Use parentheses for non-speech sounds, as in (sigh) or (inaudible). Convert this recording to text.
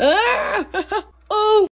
Ah! (laughs) Oh!